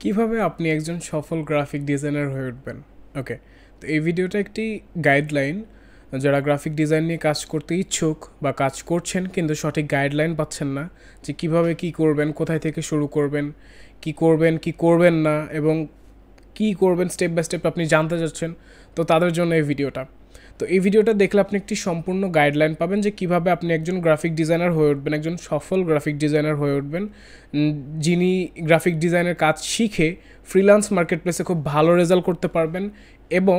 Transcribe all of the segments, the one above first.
কীভাবে আপনি একজন সফল গ্রাফিক ডিজাইনার হয়ে উঠবেন? ওকে তো এই ভিডিওটা একটি গাইডলাইন যারা গ্রাফিক ডিজাইন নিয়ে কাজ করতে ইচ্ছুক বা কাজ করছেন কিন্তু সঠিক গাইডলাইন পাচ্ছেন না, যে কীভাবে কি করবেন, কোথায় থেকে শুরু করবেন, কি করবেন কি করবেন না, এবং কি করবেন স্টেপ বাই স্টেপ আপনি জানতে চাচ্ছেন, তো তাদের জন্য এই ভিডিওটা তো এই ভিডিওটা দেখলে আপনি একটি সম্পূর্ণ গাইডলাইন পাবেন যে কীভাবে আপনি একজন গ্রাফিক ডিজাইনার হয়ে উঠবেন, একজন সফল গ্রাফিক ডিজাইনার হয়ে উঠবেন। যিনি গ্রাফিক ডিজাইনের কাজ শিখে ফ্রিল্যান্স মার্কেট প্লেসে খুব ভালো রেজাল্ট করতে পারবেন এবং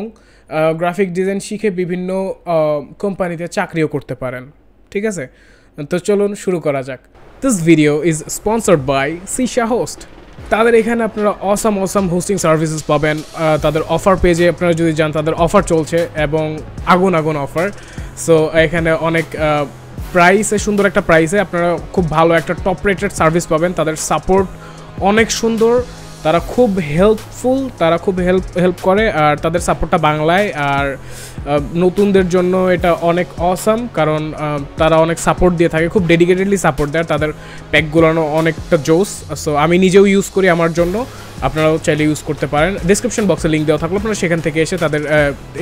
গ্রাফিক ডিজাইন শিখে বিভিন্ন কোম্পানিতে চাকরিও করতে পারেন। ঠিক আছে? তো চলুন শুরু করা যাক। This video is sponsored by সিশা host তাদের এখানে আপনারা অসাম অসাম হোস্টিং সার্ভিসেস পাবেন। তাদের অফার পেজে আপনারা যদি যান, তাদের অফার চলছে এবং আগুন আগুন অফার সো এখানে অনেক প্রাইসে সুন্দর একটা প্রাইসে আপনারা খুব ভালো একটা টপ রেটেড সার্ভিস পাবেন। তাদের সাপোর্ট অনেক সুন্দর। তারা খুব হেল্পফুল তারা খুব হেল্প হেল্প করে আর তাদের সাপোর্টটা বাংলায় আর নতুনদের জন্য এটা অনেক অসাম কারণ তারা অনেক সাপোর্ট দিয়ে থাকে, খুব ডেডিকেটেডলি সাপোর্ট দেয়, তাদের প্যাকগুলো অনেকটা জোস। সো আমি নিজেও ইউজ করি আমার জন্য, আপনারাও চাইলে ইউজ করতে পারেন। ডিসক্রিপশন বক্সে লিঙ্ক দেওয়া থাকলে, আপনারা সেখান থেকে এসে তাদের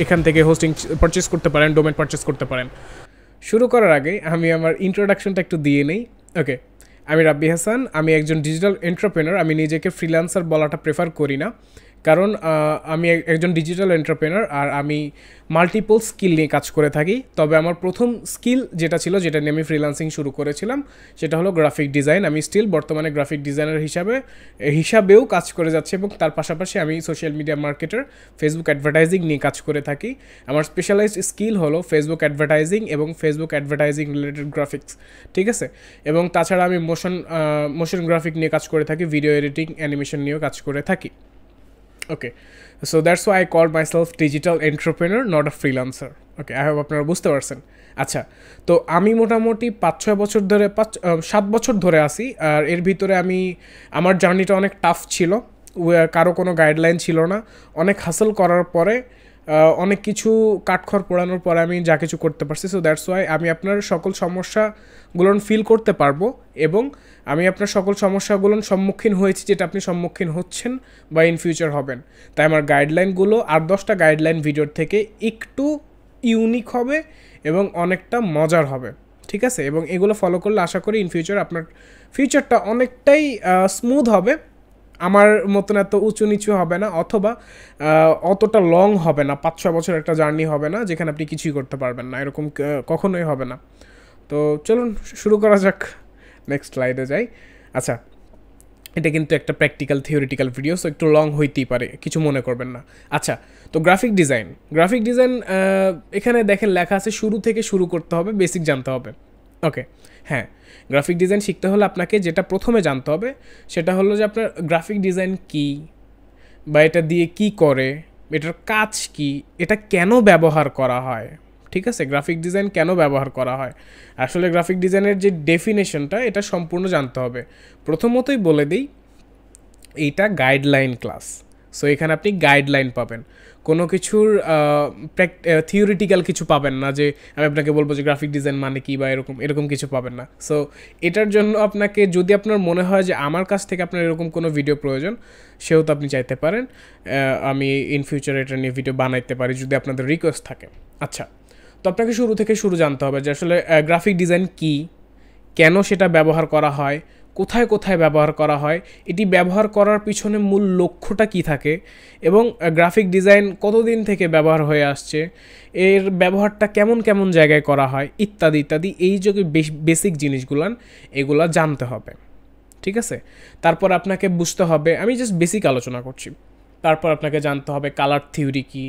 এখান থেকে হোস্টিং পারচেস করতে পারেন ডোমেন পারচেস করতে পারেন। শুরু করার আগে আমি আমার ইন্ট্রোডাকশনটা একটু দিয়ে নেই। ওকে আমি রাব্বি হাসান আমি একজন ডিজিটাল এন্টারপ্রেনার আমি নিজেকে ফ্রিল্যান্সার বলাটা প্রেফার করি না। কারণ আমি এক- একজন ডিজিটাল এন্টারপ্রেনার আর আমি মাল্টিপল স্কিল নিয়ে কাজ করে থাকি। তবে আমার প্রথম স্কিল যেটা ছিল, যেটা নিয়ে আমি ফ্রিল্যান্সিং শুরু করেছিলাম, সেটা হলো গ্রাফিক ডিজাইন আমি স্টিল বর্তমানে গ্রাফিক ডিজাইনার হিসাবে, হিসাবেও কাজ করে যাচ্ছি এবং তার পাশাপাশি আমি social media marketer Facebook advertising নিয়ে কাজ করে থাকি। আমার স্পেশালাইজড স্কিল হলো ফেসবুক অ্যাডভার্টাইজিং এবং ফেসবুক অ্যাডভার্টাইজিং রিলেটেড গ্রাফিক্স ঠিক আছে? এবং তাছাড়া আমি মোশন মোশন গ্রাফিক নিয়ে কাজ করে থাকি ভিডিও এডিটিং অ্যানিমেশন নিয়েও কাজ করে থাকি। Okay so that's why I call myself digital entrepreneur not a freelancer okay I hope আপনারা বুঝতে পারছেন। আচ্ছা তো আমি মোটামুটি পাঁচ ছয় বছর ধরে, পাঁচ সাত বছর ধরে আসি আর এর ভিতরে আমি, আমার জার্নিটা অনেক টাফ ছিল। কারও কোনো গাইডলাইন ছিল না। অনেক হাসল করার পরে অনেক কিছু কাঠখড় পোড়ানোর পরে আমি যা কিছু করতে পারছি সো দ্যাটস ওয়াই আমি আপনার সকল সমস্যাগুলো ফিল করতে পারব এবং আমি আপনার সকল সমস্যাগুলোর সম্মুখীন হয়েছি যেটা আপনি সম্মুখীন হচ্ছেন বা ইন ফিউচার হবেন। তাই আমার গাইডলাইনগুলো আর দশটা গাইডলাইন ভিডিওর থেকে একটু ইউনিক হবে এবং অনেকটা মজার হবে, ঠিক আছে? এবং এগুলো ফলো করলে আশা করি ইন ফিউচার আপনার ফিউচারটা অনেকটাই স্মুথ হবে। আমার মতন এত উঁচু নিচু হবে না, অথবা অতটা লং হবে না, পাঁচ ছয় বছর একটা জার্নি হবে না, যেখানে আপনি কিছুই করতে পারবেন না, এরকম কখনোই হবে না। তো চলুন শুরু করা যাক নেক্সট স্লাইডে যাই। আচ্ছা এটা কিন্তু একটা প্র্যাকটিক্যাল থিওরিটিক্যাল ভিডিও সো একটু লং হইতেই পারে, কিছু মনে করবেন না। আচ্ছা তো গ্রাফিক ডিজাইন গ্রাফিক ডিজাইন এখানে দেখেন লেখা আছে, শুরু থেকে শুরু করতে হবে বেসিক জানতে হবে। ওকে হ্যাঁ গ্রাফিক ডিজাইন শিখতে হলে আপনাকে যেটা প্রথমে জানতে হবে, সেটা হলো যে আপনার গ্রাফিক ডিজাইন কী, বা এটা দিয়ে কি করে, এটার কাজ কি, এটা কেন ব্যবহার করা হয়, ঠিক আছে? গ্রাফিক ডিজাইন কেন ব্যবহার করা হয়? আসলে গ্রাফিক ডিজাইনের যে ডেফিনেশনটা এটা সম্পূর্ণ জানতে হবে। প্রথমতই বলে দিই, এইটা গাইডলাইন ক্লাস সো এখানে আপনি গাইডলাইন পাবেন। কোনো কিছুর থিওরিটিক্যাল কিছু পাবেন না যে, আমি আপনাকে বলব যে গ্রাফিক ডিজাইন মানে কি বা এরকম এরকম কিছু পাবেন না। সো এটার জন্য আপনাকে, যদি আপনার মনে হয় যে আমার কাছ থেকে আপনার এরকম কোনো ভিডিও প্রয়োজন, সেও তো আপনি চাইতে পারেন। আমি ইন ফিউচার এটা নিয়ে ভিডিও বানাইতে পারি যদি আপনাদের রিকোয়েস্ট থাকে। আচ্ছা তো আপনাকে শুরু থেকে শুরু জানতে হবে যে আসলে গ্রাফিক ডিজাইন কী? কেন সেটা ব্যবহার করা হয়? কোথায় কোথায় ব্যবহার করা হয়, এটি ব্যবহার করার পিছনে মূল লক্ষ্যটা কি থাকে এবং গ্রাফিক ডিজাইন কতদিন থেকে ব্যবহার হয়ে আসছে, এর ব্যবহারটা কেমন কেমন জায়গায় করা হয়, ইত্যাদি ইত্যাদি, এই যে বেসিক জিনিসগুলান, এগুলা জানতে হবে। ঠিক আছে? তারপর আপনাকে বুঝতে হবে, আমি জাস্ট বেসিক আলোচনা করছি। তারপর আপনাকে জানতে হবে কালার থিওরি কী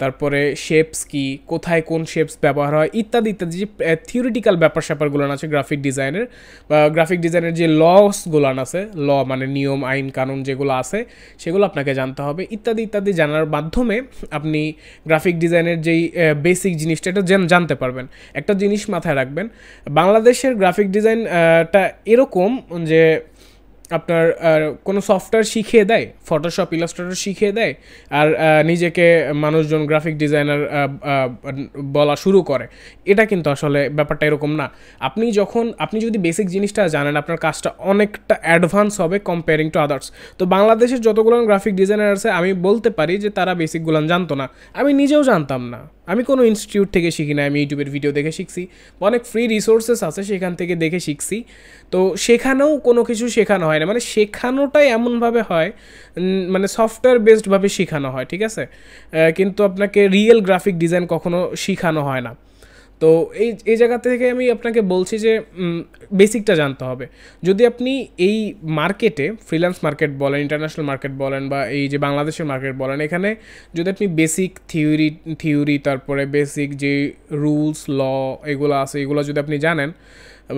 তারপরে শেপস কি, কোথায় কোন শেপস ব্যবহার হয়, ইত্যাদি ইত্যাদি, যে থিওরিটিক্যাল ব্যাপার স্যাপারগুলো আছে গ্রাফিক ডিজাইনের বা গ্রাফিক ডিজাইনের যে লসগুলো আছে ল মানে নিয়ম, আইন, কানুন যেগুলো আছে, সেগুলো আপনাকে জানতে হবে, ইত্যাদি ইত্যাদি জানার মাধ্যমে আপনি গ্রাফিক ডিজাইনের যেই বেসিক জিনিসটা, এটা জান- জানতে পারবেন। একটা জিনিস মাথায় রাখবেন, বাংলাদেশের গ্রাফিক ডিজাইনটা এরকম যে আপনার কোনো সফটওয়্যার শিখিয়ে দেয় ফটোশপ ইলাস্ট্রেটর শিখিয়ে দেয়, আর নিজেকে মানুষজন গ্রাফিক ডিজাইনার বলা শুরু করে। এটা কিন্তু আসলে ব্যাপারটা এরকম না। আপনি যখন, আপনি যদি বেসিক জিনিসটা জানেন, আপনার কাজটা অনেকটা অ্যাডভান্স হবে কম্পেয়ারিং টু আদার্স তো বাংলাদেশের যতগুলো গ্রাফিক ডিজাইনার আছে, আমি বলতে পারি যে তারা বেসিকগুলো জানতো না। আমি নিজেও জানতাম না। আমি কোনো ইনস্টিটিউট থেকে শিখি না আমি ইউটিউবের ভিডিও দেখে শিখছি। অনেক ফ্রি রিসোর্সেস আছে সেখান থেকে দেখে শিখছি। তো সেখানেও কোনো কিছু শেখানো হয় না। মানে শেখানোটাই এমনভাবে হয় মানে সফটওয়্যার বেসডভাবে শেখানো হয়, ঠিক আছে? কিন্তু আপনাকে রিয়েল গ্রাফিক ডিজাইন কখনো শিখানো হয় না। তো এই এই জায়গা থেকে আমি আপনাকে বলছি যে বেসিকটা জানতে হবে। যদি আপনি এই মার্কেটে ফ্রিল্যান্স মার্কেট বলেন ইন্টারন্যাশনাল মার্কেট বলেন বা এই যে বাংলাদেশের মার্কেট বলেন, এখানে যদি আপনি বেসিক থিওরি থিওরি তারপরে বেসিক যে রুলস ল এগুলো আছে, এগুলো যদি আপনি জানেন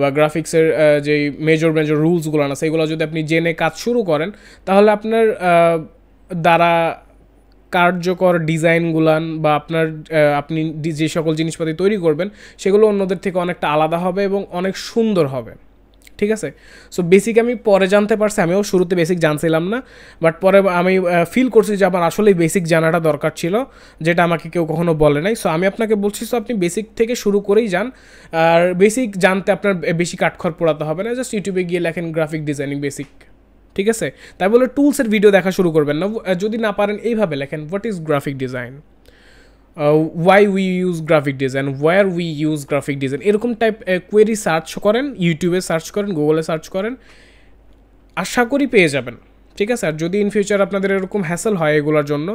বা গ্রাফিক্সের যে মেজর মেজর রুলসগুলো আছে, এগুলো যদি আপনি জেনে কাজ শুরু করেন, তাহলে আপনার দ্বারা কার্যকর ডিজাইনগুলান বা আপনার আপনি যে সকল জিনিসপাতি তৈরি করবেন, সেগুলো অন্যদের থেকে অনেকটা আলাদা হবে এবং অনেক সুন্দর হবে। ঠিক আছে? সো বেসিক আমি পরে জানতে পারছি, আমিও শুরুতে বেসিক জানছিলাম না বাট পরে আমি ফিল করছি যে আমার আসলেই বেসিক জানাটা দরকার ছিল, যেটা আমাকে কেউ কখনো বলে নাই। সো আমি আপনাকে বলছি সো আপনি বেসিক থেকে শুরু করেই যান, আর বেসিক জানতে আপনার বেশি কাঠখড় পোড়াতে হবে না জাস্ট ইউটিউবে গিয়ে লেখেন গ্রাফিক ডিজাইনিং বেসিক ঠিক আছে? তাই বলে টুলসের ভিডিও দেখা শুরু করবেন না। যদি না পারেন, এইভাবে লেখেন what is graphic design why we use graphic design where we use graphic design এরকম টাইপ কোয়েরি সার্চ করেন ইউটিউবে সার্চ করেন গুগলে সার্চ করেন। আশা করি পেয়ে যাবেন। ঠিক আছে? আর যদি ইন ফিউচার আপনাদের এরকম হ্যাসেল হয় এগুলোর জন্য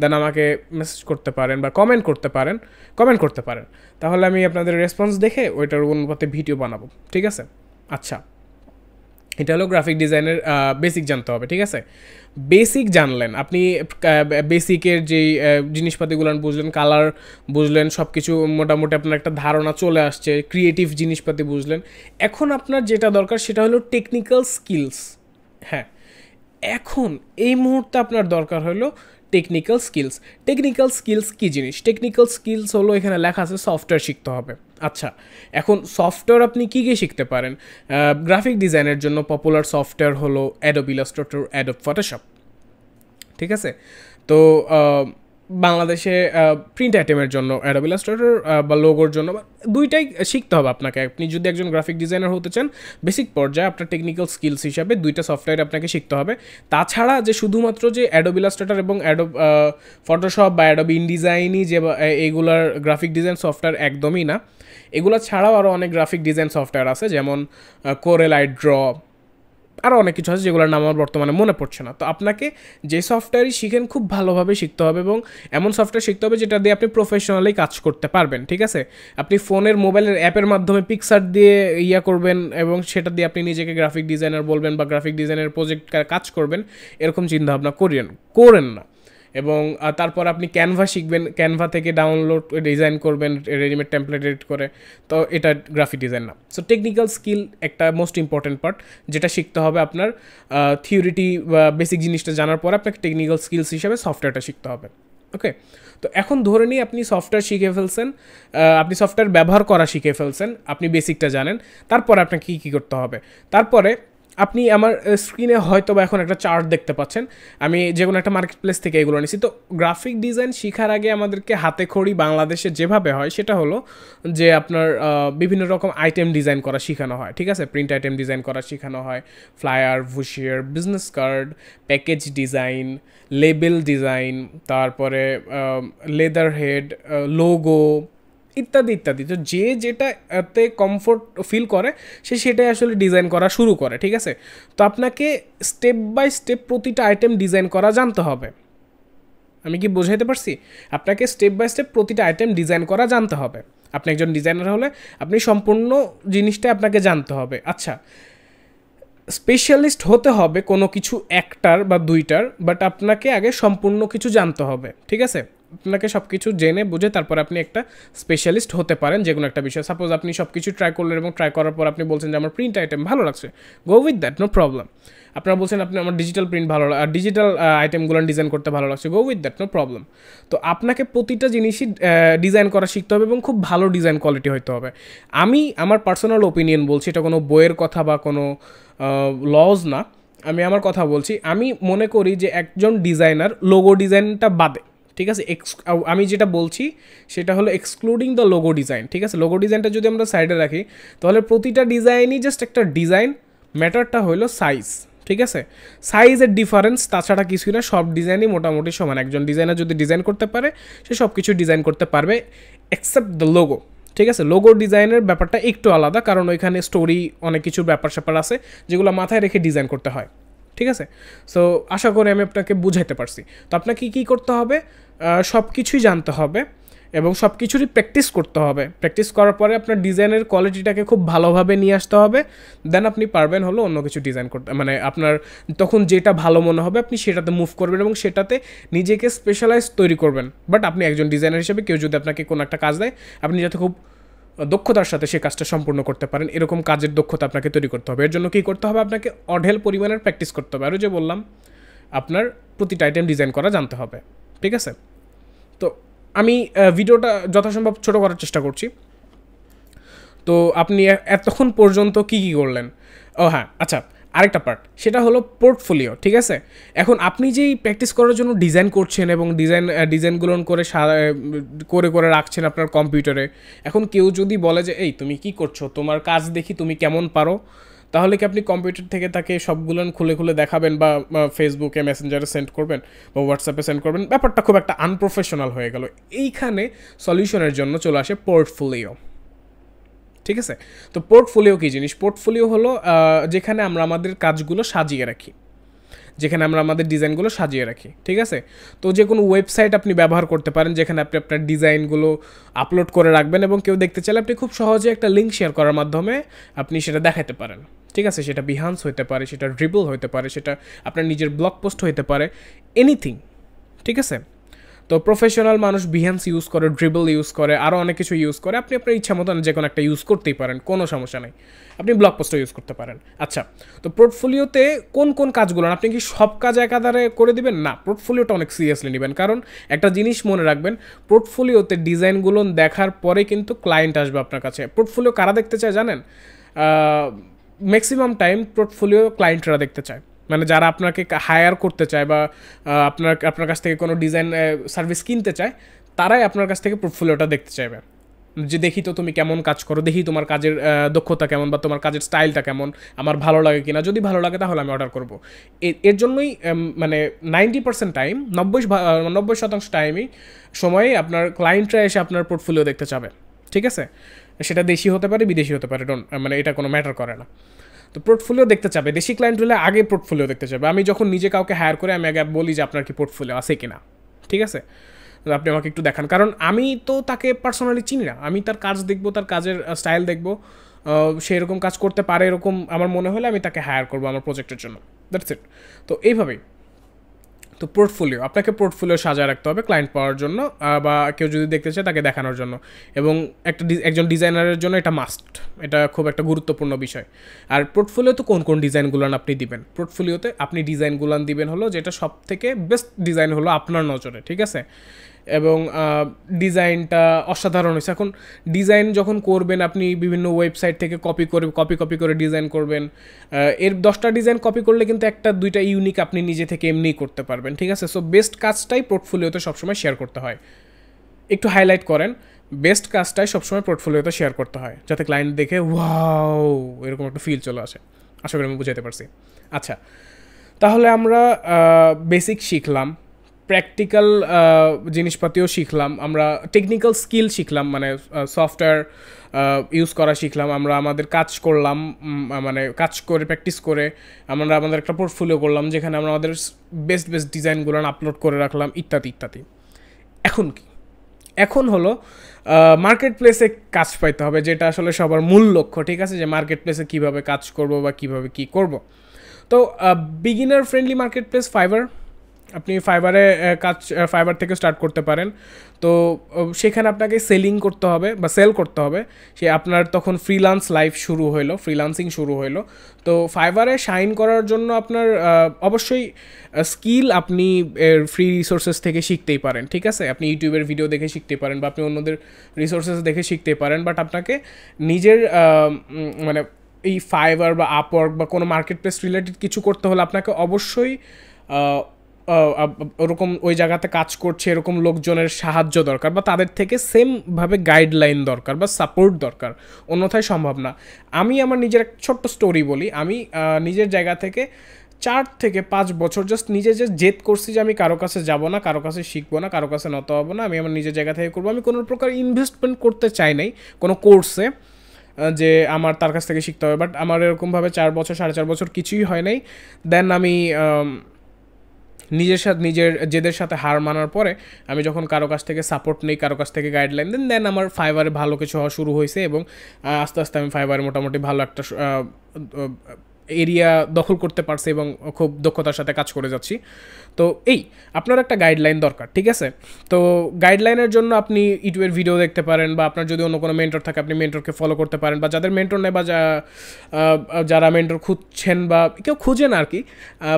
দেন আমাকে মেসেজ করতে পারেন বা কমেন্ট করতে পারেন। কমেন্ট করতে পারেন। তাহলে আমি আপনাদের রেসপন্স দেখে ওইটার অনুপাতে ভিডিও বানাবো। ঠিক আছে? আচ্ছা। এটা হলো গ্রাফিক ডিজাইনের বেসিক জানতে হবে, ঠিক আছে? বেসিক জানলেন, আপনি বেসিকের যেই জিনিসপাতিগুলো বুঝলেন কালার বুঝলেন সব কিছু মোটামুটি আপনার একটা ধারণা চলে আসছে ক্রিয়েটিভ জিনিসপাতি বুঝলেন। এখন আপনার যেটা দরকার সেটা হলো টেকনিক্যাল স্কিলস হ্যাঁ। এখন এই মুহূর্তে আপনার দরকার হলো টেকনিক্যাল স্কিলস টেকনিক্যাল স্কিলস কী জিনিস? টেকনিক্যাল স্কিলস হলো এখানে লেখা আছে সফটওয়্যার শিখতে হবে। আচ্ছা এখন সফটওয়্যার আপনি কী কী শিখতে পারেন? গ্রাফিক ডিজাইনের জন্য পপুলার সফটওয়্যার হলো অ্যাডোব ইলাস্ট্রেটর অ্যাডোব ফটোশপ ঠিক আছে? তো বাংলাদেশে প্রিন্ট আইটেমের জন্য অ্যাডোব ইলাস্ট্রেটর বা লোগোর জন্য দুইটাই শিখতে হবে আপনাকে। আপনি যদি একজন গ্রাফিক ডিজাইনার হতে চান বেসিক পর্যায়ে আপনার টেকনিক্যাল স্কিলস হিসাবে দুইটা সফটওয়্যার আপনাকে শিখতে হবে। তাছাড়া যে শুধুমাত্র যে অ্যাডোব ইলাস্ট্রেটর এবং অ্যাডোব ফটোশপ বা অ্যাডোব ইনডিজাইনই যে এগুলার গ্রাফিক ডিজাইন সফটওয়্যার একদমই না। এগুলো ছাড়াও আরও অনেক গ্রাফিক ডিজাইন সফটওয়্যার আছে, যেমন কোরেলাইট ড্র আরও অনেক কিছু আছে যেগুলোর নাম আমার বর্তমানে মনে পড়ছে না। তো আপনাকে যে সফটওয়্যারই শিখেন খুব ভালোভাবে শিখতে হবে এবং এমন সফটওয়্যার শিখতে হবে যেটা দিয়ে আপনি প্রফেশনালি কাজ করতে পারবেন, ঠিক আছে? আপনি ফোনের, মোবাইলের অ্যাপের মাধ্যমে পিকচার দিয়ে ইয়া করবেন এবং সেটা দিয়ে আপনি নিজেকে গ্রাফিক ডিজাইনার বলবেন বা গ্রাফিক ডিজাইনের প্রজেক্ট কাজ করবেন, এরকম চিন্তাভাবনা করিয়েন, করেন না। এবং তারপর আপনি ক্যানভা শিখবেন ক্যানভা থেকে ডাউনলোড ডিজাইন করবেন রেডিমেড টেমপ্লেট এডিট করে। তো এটা গ্রাফিক ডিজাইন না। সো টেকনিক্যাল স্কিল একটা মোস্ট ইম্পর্টেন্ট পার্ট যেটা শিখতে হবে আপনার থিওরিটি বা বেসিক জিনিসটা জানার পর আপনাকে টেকনিক্যাল স্কিলস হিসাবে সফটওয়্যারটা শিখতে হবে। ওকে তো এখন ধরে নিই আপনি সফটওয়্যার শিখে ফেলছেন আপনি সফটওয়্যার ব্যবহার করা শিখে ফেলছেন, আপনি বেসিকটা জানেন, তারপরে আপনাকে কী কী করতে হবে? তারপরে আপনি আমার স্ক্রিনে হয়তো বা এখন একটা চার্ট দেখতে পাচ্ছেন। আমি যে কোনো একটা মার্কেট প্লেস থেকে এগুলো নিছি তো গ্রাফিক ডিজাইন শেখার আগে আমাদেরকে হাতে খড়ি বাংলাদেশে যেভাবে হয়, সেটা হলো যে আপনার বিভিন্ন রকম আইটেম ডিজাইন করা শেখানো হয়। ঠিক আছে? প্রিন্ট আইটেম ডিজাইন করা শেখানো হয়। Flyer brochure business card package design label design তারপরে লেদার হেড লোগো ইত্যাদি ইত্যাদি। তো যে যেটাতে কমফোর্ট ফিল করে, সে সেটাই আসলে ডিজাইন করা শুরু করে, ঠিক আছে? তো আপনাকে স্টেপ বাই স্টেপ প্রতিটা আইটেম ডিজাইন করা জানতে হবে। আমি কি বোঝাইতে পারছি? আপনাকে স্টেপ বাই স্টেপ প্রতিটা আইটেম ডিজাইন করা জানতে হবে। আপনি একজন ডিজাইনার হলে আপনি সম্পূর্ণ জিনিসটা আপনাকে জানতে হবে। আচ্ছা স্পেশালিস্ট হতে হবে কোনো কিছু একটার বা দুইটার বাট আপনাকে আগে সম্পূর্ণ কিছু জানতে হবে, ঠিক আছে? আপনাকে সব কিছু জেনে বুঝে তারপর আপনি একটা স্পেশালিস্ট হতে পারেন যে কোনো একটা বিষয়। সাপোজ আপনি সব কিছু ট্রাই করলেন এবং ট্রাই করার পর আপনি বলছেন যে, আমার প্রিন্ট আইটেম ভালো লাগছে। Go with that no problem আপনারা বলছেন, আপনি আমার ডিজিটাল প্রিন্ট ভালো ডিজিটাল আইটেমগুলো ডিজাইন করতে ভালো লাগছে। Go with that no problem তো আপনাকে প্রতিটা জিনিসই ডিজাইন করা শিখতে হবে এবং খুব ভালো ডিজাইন কোয়ালিটি হতে হবে। আমি আমার পার্সোনাল ওপিনিয়ন বলছি, এটা কোনো বইয়ের কথা বা কোনো লজ না। আমি আমার কথা বলছি। আমি মনে করি যে, একজন ডিজাইনার লোগো ডিজাইনটা বাদে। ঠিক আছে? আমি যেটা বলছি সেটা হলো এক্সক্লুডিং দ্য লোগো ডিজাইন ঠিক আছে? লোগো ডিজাইনটা যদি আমরা সাইডে রাখি, তাহলে প্রতিটা ডিজাইনই জাস্ট একটা ডিজাইন ম্যাটারটা হলো সাইজ ঠিক আছে? সাইজের ডিফারেন্স তাছাড়া কিছুই না, সব ডিজাইনই মোটামুটি সমান। একজন ডিজাইনার যদি ডিজাইন করতে পারে, সে সব কিছু ডিজাইন করতে পারবে এক্সেপ্ট দ্য লোগো ঠিক আছে? লোগো ডিজাইনের ব্যাপারটা একটু আলাদা, কারণ ওইখানে স্টোরি অনেক কিছু ব্যাপার স্যাপার আছে, যেগুলো মাথায় রেখে ডিজাইন করতে হয়, ঠিক আছে? সো আশা করি আমি আপনাকে বুঝাইতে পারছি। তো আপনাকে কী করতে হবে? সব কিছুই জানতে হবে এবং সব কিছুরই প্র্যাকটিস করতে হবে। প্র্যাকটিস করার পরে আপনার ডিজাইনের কোয়ালিটিটাকে খুব ভালোভাবে নিয়ে আসতে হবে। দেন আপনি পারবেন হলো অন্য কিছু ডিজাইন করতে। মানে আপনার তখন যেটা ভালো মনে হবে আপনি সেটাতে মুভ করবেন এবং সেটাতে নিজেকে স্পেশালাইজ তৈরি করবেন। বাট আপনি একজন ডিজাইনার হিসেবে কেউ যদি আপনাকে কোনো একটা কাজ দেয়, আপনি যাতে খুব দক্ষতার সাথে সেই কাজটা সম্পূর্ণ করতে পারেন, এরকম কাজের দক্ষতা আপনাকে তৈরি করতে হবে। এর জন্য কী করতে হবে? আপনাকে অঢেল পরিমাণের প্র্যাকটিস করতে হবে। আরও যে বললাম, আপনার প্রতিটা আইটেম ডিজাইন করা জানতে হবে। ঠিক আছে? তো আমি ভিডিওটা যথাসম্ভব ছোটো করার চেষ্টা করছি। তো আপনি এতক্ষণ পর্যন্ত কি কি করলেন? ও হ্যাঁ আচ্ছা আরেকটা পার্ট সেটা হলো পোর্টফোলিও ঠিক আছে? এখন আপনি যেই প্র্যাকটিস করার জন্য ডিজাইন করছেন এবং ডিজাইন ডিজাইনগুলো করে করে করে রাখছেন আপনার কম্পিউটারে এখন কেউ যদি বলে যে, এই, তুমি কি করছ? তোমার কাজ দেখি তুমি কেমন পারো? তাহলে কি আপনি কম্পিউটার থেকে তাকে সবগুলো খুলে খুলে দেখাবেন বা ফেসবুকে মেসেঞ্জারে সেন্ড করবেন বা হোয়াটসঅ্যাপে সেন্ড করবেন? ব্যাপারটা খুব একটা আনপ্রফেশনাল হয়ে গেল। এইখানে সলিউশনের জন্য চলে আসে পোর্টফোলিও ঠিক আছে? তো পোর্টফোলিও কী জিনিস? পোর্টফোলিও হলো যেখানে আমরা আমাদের কাজগুলো সাজিয়ে রাখি। যেখানে আমরা আমাদের ডিজাইনগুলো সাজিয়ে রাখি, ঠিক আছে? তো যে কোনো ওয়েবসাইট আপনি ব্যবহার করতে পারেন যেখানে আপনি আপনার ডিজাইনগুলো আপলোড করে রাখবেন এবং কেউ দেখতে চাইলে আপনি খুব সহজে একটা লিঙ্ক শেয়ার করার মাধ্যমে আপনি সেটা দেখাতে পারেন, ঠিক আছে? সেটা বিহান্স হতে পারে, সেটা ড্রিবল হতে পারে, সেটা আপনার নিজের ব্লগ পোস্ট হতে পারে এনিথিং ঠিক আছে? তো প্রফেশনাল মানুষ বিহান্স ইউজ করে ড্রিবল ইউজ করে আরও অনেক কিছু ইউজ করে, আপনি আপনার ইচ্ছা মতন যে কোনো একটা ইউজ করতেই পারেন, কোনো সমস্যা নেই। আপনি ব্লগ পোস্টও ইউজ করতে পারেন। আচ্ছা তো পোর্টফোলিওতে কোন কোন কাজগুলো, আপনি কি সব কাজ একাধারে করে দিবেন? না পোর্টফোলিওটা অনেক সিরিয়াসলি নেবেন। কারণ একটা জিনিস মনে রাখবেন পোর্টফোলিওতে ডিজাইনগুলো দেখার পরে কিন্তু ক্লায়েন্ট আসবে আপনার কাছে। পোর্টফোলিও কারা দেখতে চায় জানেন? ম্যাক্সিমাম টাইম পোর্টফোলিও ক্লায়েন্টরা দেখতে চায়। মানে যারা আপনাকে হায়ার করতে চায় বা আপনার আপনার কাছ থেকে কোনো ডিজাইন সার্ভিস কিনতে চায়, তারাই আপনার কাছ থেকে পোর্টফোলিওটা দেখতে চাইবে। যে দেখি তো তুমি কেমন কাজ করো, দেখি তোমার কাজের দক্ষতা কেমন বা তোমার কাজের স্টাইলটা কেমন, আমার ভালো লাগে কিনা, যদি ভালো লাগে তাহলে আমি অর্ডার করব। এর জন্যই মানে নাইনটি পার্সেন্ট টাইম নব্বই নব্বই শতাংশ টাইমই সময়ে আপনার ক্লায়েন্টরা এসে আপনার পোর্টফোলিও দেখতে চাবে। ঠিক আছে? সেটা দেশি হতে পারে, বিদেশি হতে পারে ডোন্ট মানে এটা কোনো ম্যাটার করে না। তো পোর্টফোলিও দেখতে চাবে। দেশি ক্লায়েন্ট হলে আগে পোর্টফোলিও দেখতে চাবে। আমি যখন নিজে কাউকে হায়ার করে, আমি আগে বলি যে, আপনার কি পোর্টফোলিও আছে কিনা? ঠিক আছে? আপনি আমাকে একটু দেখান। কারণ আমি তো তাকে পার্সোনালি চিনি না। আমি তার কাজ দেখব, তার কাজের স্টাইল দেখব। সে এরকম কাজ করতে পারে এরকম আমার মনে হলে আমি তাকে হায়ার করব আমার প্রজেক্টের জন্য। দ্যাটস ইট তো এইভাবেই। তো পোর্টফোলিও আপনাকে পোর্টফোলিও সাজায় রাখতে হবে ক্লায়েন্ট পাওয়ার জন্য বা কেউ যদি দেখতে চায় তাকে দেখানোর জন্য। এবং একটা একজন ডিজাইনারের জন্য এটা মাস্ট এটা খুব একটা গুরুত্বপূর্ণ বিষয়। আর পোর্টফোলিও তো কোন কোন ডিজাইনগুলান আপনি দিবেন? পোর্টফোলিওতে আপনি ডিজাইনগুলান দিবেন হলো যেটা সব থেকে বেস্ট ডিজাইন হলো আপনার নজরে, ঠিক আছে? এবং ডিজাইনটা অসাধারণ হয়েছে। এখন ডিজাইন যখন করবেন, আপনি বিভিন্ন ওয়েবসাইট থেকে কপি করে কপি কপি করে ডিজাইন করবেন এর দশটা ডিজাইন কপি করলে কিন্তু একটা, দুইটা ইউনিক আপনি নিজে থেকে এমনিই করতে পারবেন, ঠিক আছে? সো বেস্ট কাজটাই পোর্টফোলিওতে সবসময় শেয়ার করতে হয়। একটু হাইলাইট করেন বেস্ট কাজটাই সবসময় পোর্টফোলিওতে শেয়ার করতে হয়, যাতে ক্লায়েন্ট দেখে ওয়াও এরকম একটা ফিল চলে আসে। আশা করি আমি বুঝাতে পারছি। আচ্ছা তাহলে আমরা বেসিক শিখলাম। প্র্যাকটিক্যাল জিনিসপাতিও শিখলাম। আমরা টেকনিক্যাল স্কিল শিখলাম মানে সফটওয়্যার ইউজ করা শিখলাম। আমরা আমাদের কাজ করলাম মানে কাজ করে প্র্যাকটিস করে, আমরা আমাদের একটা পোর্টফোলিও করলাম, যেখানে আমরা আমাদের বেস্ট বেস্ট ডিজাইনগুলো আপলোড করে রাখলাম, ইত্যাদি ইত্যাদি। এখন কি? এখন হলো মার্কেট প্লেসে কাজ পাইতে হবে, যেটা আসলে সবার মূল লক্ষ্য, ঠিক আছে? যে মার্কেট প্লেসে কীভাবে কাজ করব বা কীভাবে কী করব। তো beginner friendly market place Fiverr আপনি ফাইবারে কাজ ফাইবার থেকে স্টার্ট করতে পারেন। তো সেখানে আপনাকে সেলিং করতে হবে বা সেল করতে হবে। সে আপনার তখন ফ্রিলান্স লাইফ শুরু হলো ফ্রিলান্সিং শুরু হলো তো ফাইবারে শাইন করার জন্য আপনার অবশ্যই স্কিল আপনি ফ্রি রিসোর্সেস থেকে শিখতেই পারেন, ঠিক আছে? আপনি ইউটিউবের ভিডিও দেখে শিখতে পারেন বা আপনি অন্যদের রিসোর্সেস দেখে শিখতে পারেন। বাট আপনাকে নিজের মানে এই ফাইবার বা আপওয়ার্ক বা কোনো মার্কেট প্লেস রিলেটেড কিছু করতে হলে আপনাকে অবশ্যই ওরকম ওই জায়গাতে কাজ করছে এরকম লোকজনের সাহায্য দরকার বা তাদের থেকে সেমভাবে গাইডলাইন দরকার বা সাপোর্ট দরকার, অন্যথায় সম্ভব না। আমি আমার নিজের এক ছোট্ট স্টোরি বলি। আমি নিজের জায়গা থেকে চার থেকে পাঁচ বছর জাস্ট নিজে যে জেদ করছি যে আমি কারও কাছে যাব না, কারও কাছে শিখব না, কারও কাছে নত হব না, আমি আমার নিজের জায়গা থেকে করব। আমি কোনো প্রকার ইনভেস্টমেন্ট করতে চাই নাই, কোনো কোর্সে যে আমার তার কাছ থেকে শিখতে হবে। বাট আমার এরকমভাবে চার বছর, সাড়ে চার বছর কিছুই হয় নাই। দেন আমি নিজের সাথে, নিজের জেদের সাথে হার মানার পরে আমি যখন কারও কাছ থেকে সাপোর্ট নেই, কারও কাছ থেকে গাইডলাইন দেন দেন আমার ফাইবারে ভালো কিছু হওয়া শুরু হয়েছে এবং আস্তে আস্তে আমি ফাইবারে মোটামুটি ভালো একটা এরিয়া দখল করতে পারছি এবং খুব দক্ষতার সাথে কাজ করে যাচ্ছি। তো এই, আপনার একটা গাইডলাইন দরকার, ঠিক আছে? তো গাইডলাইনের জন্য আপনি ইউটিউবের ভিডিও দেখতে পারেন বা আপনার যদি অন্য কোনো মেন্টর থাকে, আপনি মেন্টরকে ফলো করতে পারেন বা যাদের মেন্টর নেই বা যারা মেন্টর খুঁজছেন বা কেউ খুঁজেন আর কি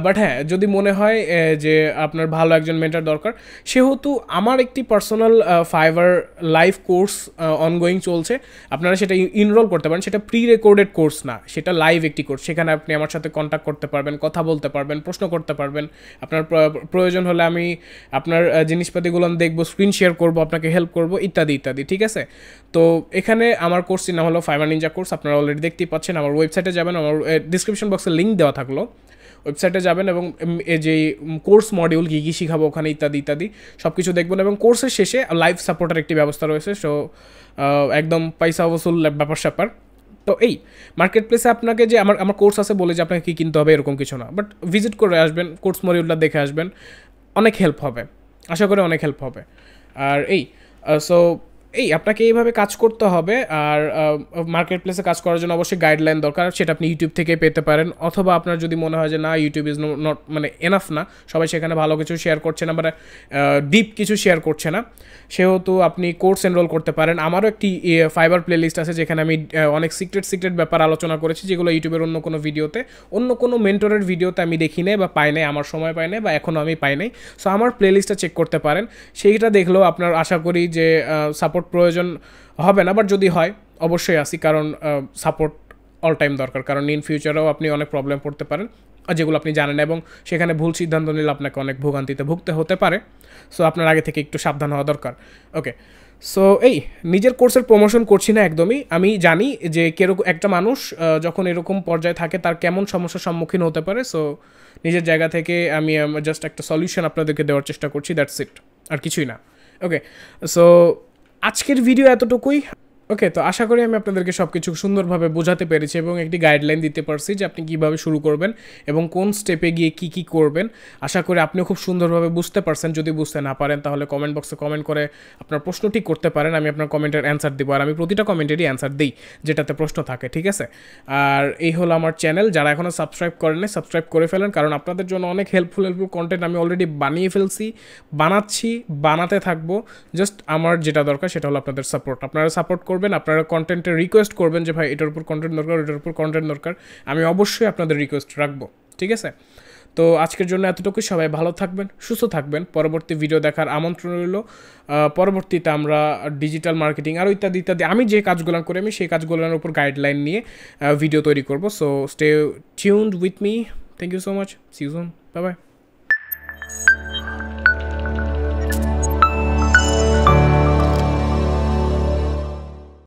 বাট হ্যাঁ যদি মনে হয় যে আপনার ভালো একজন মেন্টর দরকার, সেহেতু আমার একটি personal Fiverr live course ongoing চলছে। আপনারা সেটা ইনরোল করতে পারেন, সেটা প্রি রেকর্ডেড কোর্স না, সেটা লাইভ একটি কোর্স সেখানে আপনি আমার সাথে কন্ট্যাক্ট করতে পারবেন, কথা বলতে পারবেন, প্রশ্ন করতে পারবেন। আপনার প্রয়োজন হলে আমি আপনার জিনিসপাতিগুলো আমি দেখব স্ক্রিন শেয়ার করব, আপনাকে হেল্প করব, ইত্যাদি ইত্যাদি, ঠিক আছে? তো এখানে আমার কোর্সটির নাম হলো ফাইবার নিনজা কোর্স আপনারা অলরেডি দেখতেই পাচ্ছেন। আমার ওয়েবসাইটে যাবেন, আমার ডিসক্রিপশন বক্সে লিঙ্ক দেওয়া থাকল। ওয়েবসাইটে যাবেন এবং এই যে কোর্স মডিউল কী কী শিখাবো ওখানে, ইত্যাদি ইত্যাদি সব কিছু দেখবেন এবং কোর্সের শেষে লাইভ সাপোর্টের একটি ব্যবস্থা রয়েছে। সো একদম পয়সা ওসুল ব্যাপার স্যাপার তো এই মার্কেট প্লেসে আপনাকে যে আমার আমার কোর্স আছে বলে যে আপনাকে কী কিনতে হবে এরকম কিছু না। বাট ভিজিট করে আসবেন কোর্স মরিউল্লা দেখে আসবেন, অনেক হেল্প হবে। আশা করি অনেক হেল্প হবে। আর এই সো এই আপনাকে এইভাবে কাজ করতে হবে আর মার্কেট প্লেসে কাজ করার জন্য অবশ্যই গাইডলাইন দরকার। সেটা আপনি ইউটিউব থেকে পেতে পারেন। অথবা আপনার যদি মনে হয় যে না ইউটিউব ইজ নট মানে এনাফ না, সবাই সেখানে ভালো কিছু শেয়ার করছে না মানে ডিপ কিছু শেয়ার করছে না, সেহেতু আপনি কোর্স এনরোল করতে পারেন। আমারও একটি ফাইবার প্লেলিস্ট আছে যেখানে আমি অনেক সিক্রেট সিক্রেট ব্যাপার আলোচনা করেছি, যেগুলো ইউটিউবের অন্য কোনো ভিডিওতে অন্য কোনো মেন্টরের ভিডিওতে আমি দেখি নাই বা পাই নাই, আমার সময় পাই নাই বা এখনও আমি পাই নাই। সো আমার প্লেলিস্টটা চেক করতে পারেন। সেইটা দেখলেও আপনার আশা করি যে সাপোর্ট প্রয়োজন হবে না বাট যদি হয়, অবশ্যই আসি, কারণ সাপোর্ট অল টাইম দরকার, কারণ ইন ফিউচারেও আপনি অনেক প্রবলেম পড়তে পারেন যেগুলো আপনি জানেন এবং সেখানে ভুল সিদ্ধান্ত নিলে আপনাকে অনেক ভোগান্তিতে ভুগতে হতে পারে সো আপনার আগে থেকে একটু সাবধান হওয়া দরকার ওকে সো এই, নিজের কোর্সের প্রমোশন করছি না একদমই, আমি জানি যে কেরকম, একটা মানুষ যখন এরকম পর্যায়ে থাকে, তার কেমন সমস্যার সম্মুখীন হতে পারে সো নিজের জায়গা থেকে আমি জাস্ট একটা সলিউশন আপনাদেরকে দেওয়ার চেষ্টা করছি দ্যাটস ইট আর কিছুই না ওকে সো আজকের ভিডিও এতটুকুই। ওকে তো আশা করি আমি আপনাদেরকে সব কিছু সুন্দরভাবে বোঝাতে পেরেছি এবং একটি গাইডলাইন দিতে পারছি যে আপনি কীভাবে শুরু করবেন এবং কোন স্টেপে গিয়ে কি কি করবেন। আশা করি আপনিও খুব সুন্দরভাবে বুঝতে পারছেন। যদি বুঝতে না পারেন, তাহলে কমেন্ট বক্সে কমেন্ট করে আপনার প্রশ্নটি করতে পারেন। আমি আপনার কমেন্টের অ্যান্সার দেবো আর আমি প্রতিটা কমেন্টেরই অ্যান্সার দিই, যেটাতে প্রশ্ন থাকে, ঠিক আছে? আর এই হলো আমার চ্যানেল যারা এখনও সাবস্ক্রাইব করেন সাবস্ক্রাইব করে ফেলেন, কারণ আপনাদের জন্য অনেক হেল্পফুল হেল্পফুল কন্টেন্ট আমি অলরেডি বানিয়ে ফেলছি, বানাচ্ছি, বানাতে থাকব। জাস্ট আমার যেটা দরকার, সেটা হলো আপনাদের সাপোর্ট আপনারা সাপোর্ট করবেন আপনারা কন্টেন্টের রিকোয়েস্ট করবেন যে, ভাই, এটার উপর কন্টেন্ট দরকার, এটার উপর কন্টেন্ট দরকার। আমি অবশ্যই আপনাদের রিকোয়েস্ট রাখব, ঠিক আছে? তো আজকের জন্য এতটুকুই। সবাই ভালো থাকবেন, সুস্থ থাকবেন। পরবর্তী ভিডিও দেখার আমন্ত্রণ রইল। পরবর্তীতে আমরা ডিজিটাল মার্কেটিং আরও ইত্যাদি ইত্যাদি, আমি যে কাজগুলো করি, আমি সেই কাজগুলোর উপর গাইডলাইন নিয়ে ভিডিও তৈরি করব। So stay tuned with me thank you so much season bye bye